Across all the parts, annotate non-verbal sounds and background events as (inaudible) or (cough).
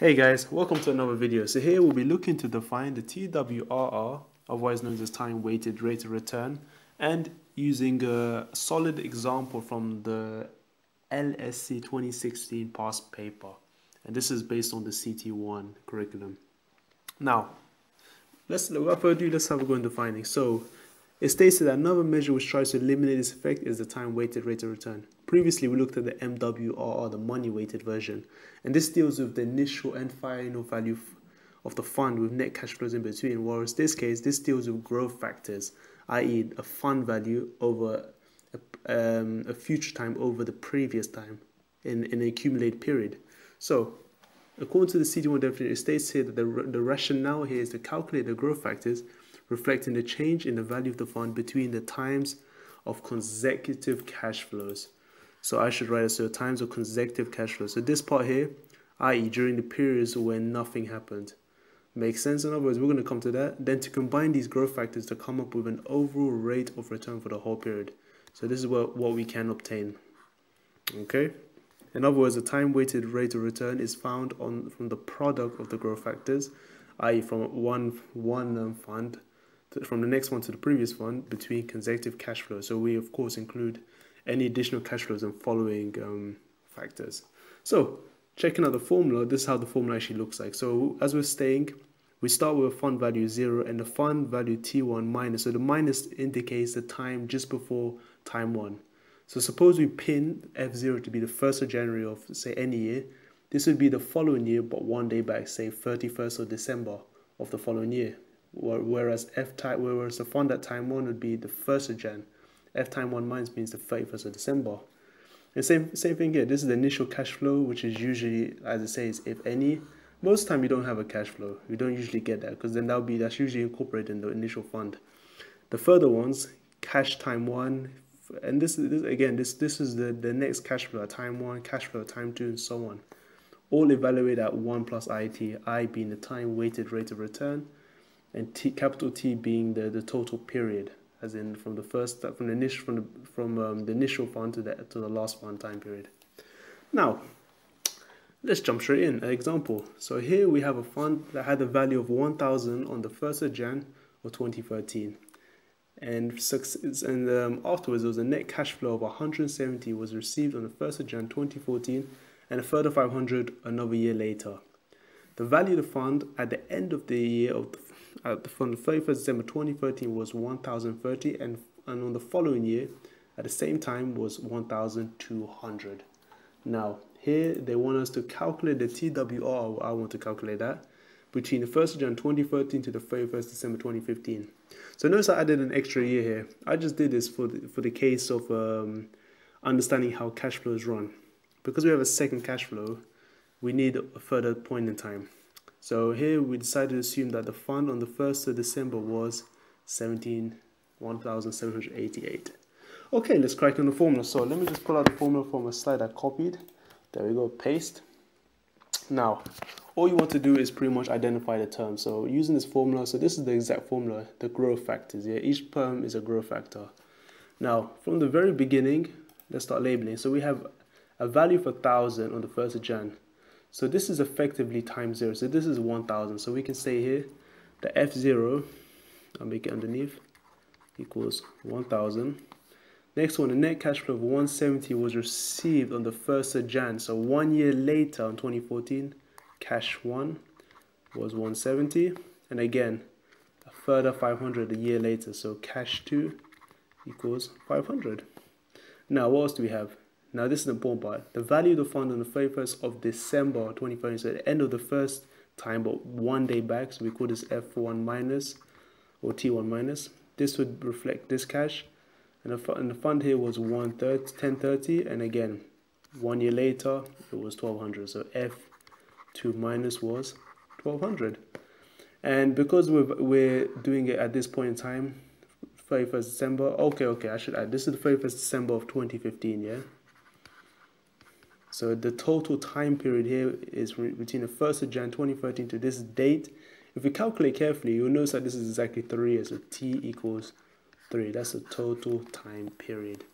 Hey guys, welcome to another video. So here we'll be looking to define the TWRR, otherwise known as time weighted rate of return, and using a solid example from the LSE 2016 past paper. And this is based on the CT1 curriculum. Now, let's without further ado, let's have a go in defining. So it states that another measure which tries to eliminate this effect is the time weighted rate of return. Previously, we looked at the MWRR, the money weighted version, and this deals with the initial and final value of the fund with net cash flows in between. Whereas in this case, this deals with growth factors, i.e., a fund value over a, um, a future time over the previous time in, in an accumulated period. So, according to the CT1 definition, it states here that the, the rationale here is to calculate the growth factors reflecting the change in the value of the fund between the times of consecutive cash flows. So I should write it so times of consecutive cash flows. So this part here, i.e. during the periods when nothing happened. Makes sense? In other words, we're going to come to that. Then to combine these growth factors to come up with an overall rate of return for the whole period. So this is what, what we can obtain. Okay? In other words, the time-weighted rate of return is found on from the product of the growth factors, i.e. from one, one fund from the next one to the previous one between consecutive cash flows. So we of course include any additional cash flows and following um, factors. So checking out the formula, this is how the formula actually looks like. So as we're staying, we start with a fund value 0 and the fund value t1 minus. So the minus indicates the time just before time 1. So suppose we pin f0 to be the 1st of January of say any year. This would be the following year but one day back, say 31st of December of the following year whereas f time whereas the fund at time one would be the first of Jan. F time one minus means the 31st of December. And same same thing here. This is the initial cash flow, which is usually, as it says, if any. Most time you don't have a cash flow. You don't usually get that because then that'll be that's usually incorporated in the initial fund. The further ones, cash time one, and this is again this this is the the next cash flow at time one, cash flow time two, and so on. All evaluate at one plus IT, I being the time weighted rate of return, and T, capital T being the, the total period, as in from the first from the initial from the from um, the initial fund to the to the last fund time period. Now, let's jump straight in. An example. So here we have a fund that had a value of 1,000 on the first of Jan of 2013, and success, and um, afterwards there was a net cash flow of 170 was received on the first of Jan 2014, and a further 500 another year later. The value of the fund at the end of the year of the uh, from the 31st December 2013 was 1030 and, and on the following year at the same time was 1200 now here they want us to calculate the TWR I want to calculate that between the 1st of Jan 2013 to the 31st December 2015 so notice I added an extra year here. I just did this for the, for the case of um, understanding how cash flows run. Because we have a second cash flow we need a further point in time so here we decided to assume that the fund on the 1st of December was 17, 1,788. Okay, let's crack on the formula. So let me just pull out the formula from a slide I copied. There we go, paste. Now, all you want to do is pretty much identify the term. So using this formula, so this is the exact formula, the growth factors. Yeah, each term is a growth factor. Now, from the very beginning, let's start labeling. So we have a value for 1,000 on the 1st of Jan. So this is effectively times 0. So this is 1000. So we can say here the F0, I'll make it underneath, equals 1000. Next one, the net cash flow of 170 was received on the 1st of Jan. So one year later, in 2014, cash 1 was 170. And again, a further 500 a year later. So cash 2 equals 500. Now, what else do we have? Now, this is the important part. The value of the fund on the 31st of December 2020, so at the end of the first time, but one day back, so we call this F1 minus or T1 minus. This would reflect this cash. And the, and the fund here was 1030, and again, one year later, it was 1200. So F2 minus was 1200. And because we're, we're doing it at this point in time, 31st December, okay, okay, I should add, this is the 31st December of 2015, yeah? So the total time period here is between the 1st of Jan 2013 to this date. If we calculate carefully, you'll notice that this is exactly 3 years. So t equals 3. That's the total time period.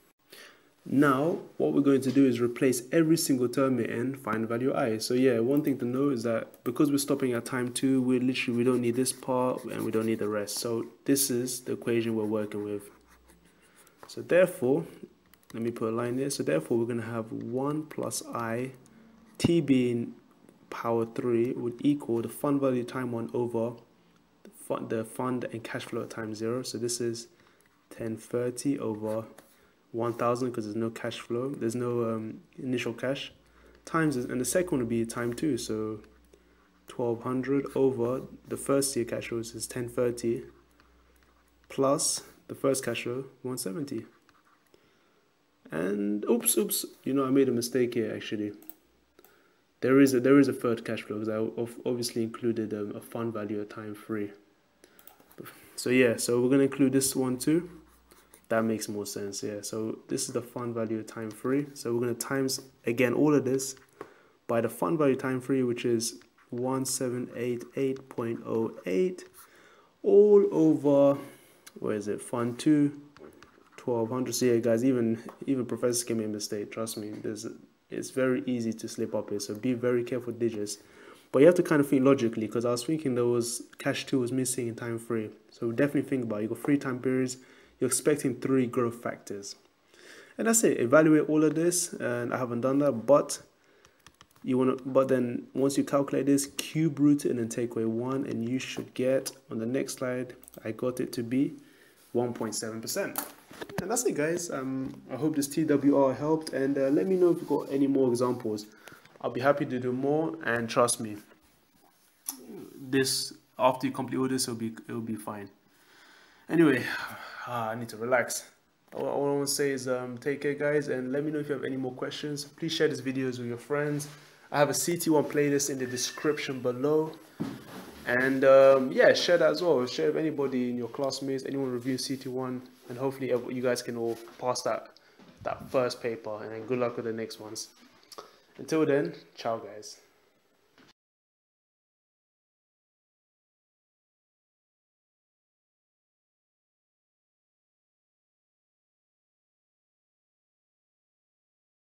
Now, what we're going to do is replace every single term in find value i. So yeah, one thing to know is that because we're stopping at time 2, we literally we don't need this part and we don't need the rest. So this is the equation we're working with. So therefore, let me put a line there. So therefore, we're going to have 1 plus i, t being power 3 would equal the fund value time 1 over the fund, and cash flow at time 0. So this is 1030 over 1000 because there's no cash flow there's no um, initial cash times and the second would be time 2 so 1200 over the first year cash flows is 1030 plus the first cash flow 170 and oops oops you know I made a mistake here actually. There is a there is a third cash flow because I obviously included um, a fund value at time 3 so yeah so we're going to include this one too. That makes more sense yeah. So this is the fund value time free so we're going to times again all of this by the fund value time free which is 1788.08 all over where is it? Fund 2 1200 so yeah guys even even professors can make a mistake trust me there's it's very easy to slip up here so be very careful digits but you have to kind of think logically because I was thinking there was cash 2 was missing in time 3 so definitely think about it. you got three time periods you're expecting three growth factors. And that's it. Evaluate all of this, and I haven't done that, but you want to, but then once you calculate this, cube root and then take away one, and you should get on the next slide. I got it to be 1.7%. And that's it, guys. Um, I hope this TWR helped, and uh, let me know if you've got any more examples. I'll be happy to do more, and trust me, this after you complete all this, it'll be it'll be fine. Anyway (sighs) ah, I need to relax. All, all I want to say is um, take care, guys, and let me know if you have any more questions. Please share these videos with your friends. I have a CT1 playlist in the description below. And um, yeah, share that as well. Share with anybody in your classmates, anyone reviewing CT1, and hopefully you guys can all pass that that first paper. And then good luck with the next ones. Until then, ciao, guys.